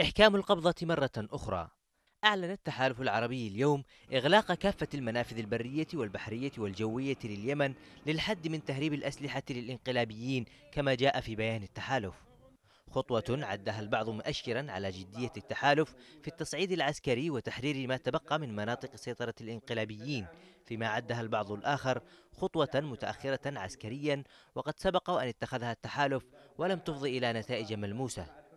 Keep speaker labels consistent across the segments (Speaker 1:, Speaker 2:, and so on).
Speaker 1: إحكام القبضة مرة أخرى. أعلن التحالف العربي اليوم إغلاق كافة المنافذ البرية والبحرية والجوية لليمن للحد من تهريب الأسلحة للإنقلابيين كما جاء في بيان التحالف. خطوة عدها البعض مؤشرا على جدية التحالف في التصعيد العسكري وتحرير ما تبقى من مناطق سيطرة الإنقلابيين. فيما عدها البعض الآخر خطوة متأخرة عسكريا وقد سبق أن اتخذها التحالف ولم تفضي إلى نتائج ملموسة.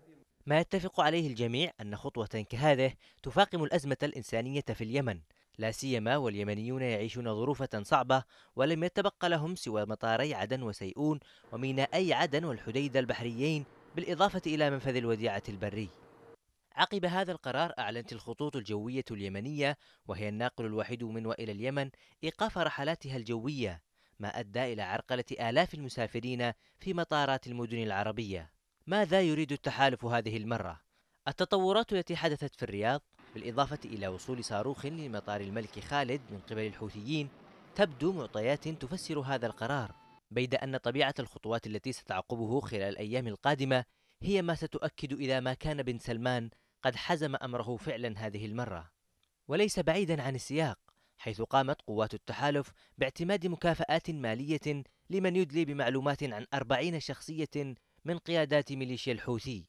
Speaker 1: ما يتفق عليه الجميع أن خطوة كهذه تفاقم الأزمة الإنسانية في اليمن. لا سيما واليمنيون يعيشون ظروفا صعبة ولم يتبق لهم سوى مطاري عدن وسيئون ومينائي عدن والحديدة البحريين بالإضافة إلى منفذ الوديعة البري. عقب هذا القرار أعلنت الخطوط الجوية اليمنية وهي الناقل الوحيد من وإلى اليمن إيقاف رحلاتها الجوية ما أدى إلى عرقلة آلاف المسافرين في مطارات المدن العربية. ماذا يريد التحالف هذه المرة؟ التطورات التي حدثت في الرياض بالإضافة إلى وصول صاروخ لمطار الملك خالد من قبل الحوثيين تبدو معطيات تفسر هذا القرار بيد أن طبيعة الخطوات التي ستعقبه خلال الأيام القادمة هي ما ستؤكد إذا ما كان بن سلمان قد حزم أمره فعلا هذه المرة وليس بعيدا عن السياق حيث قامت قوات التحالف باعتماد مكافآت مالية لمن يدلي بمعلومات عن أربعين شخصية من قيادات ميليشيا الحوثي.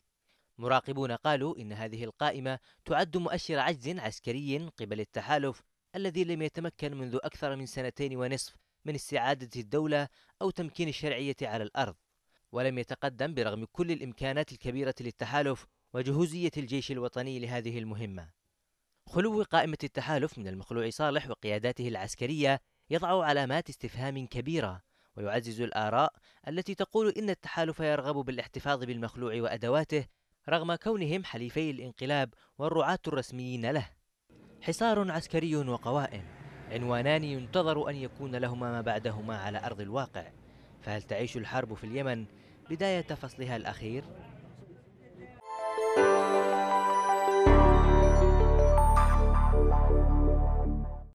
Speaker 1: مراقبون قالوا إن هذه القائمة تعد مؤشر عجز عسكري قبل التحالف الذي لم يتمكن منذ أكثر من سنتين ونصف من استعادة الدولة أو تمكين الشرعية على الأرض ولم يتقدم برغم كل الإمكانات الكبيرة للتحالف وجهوزية الجيش الوطني لهذه المهمة. خلو قائمة التحالف من المخلوع صالح وقياداته العسكرية يضع علامات استفهام كبيرة ويعزز الآراء التي تقول إن التحالف يرغب بالاحتفاظ بالمخلوع وأدواته رغم كونهم حليفي الانقلاب والرعاة الرسميين له حصار عسكري وقوائم عنوانان ينتظر أن يكون لهما ما بعدهما على أرض الواقع فهل تعيش الحرب في اليمن بداية فصلها الأخير؟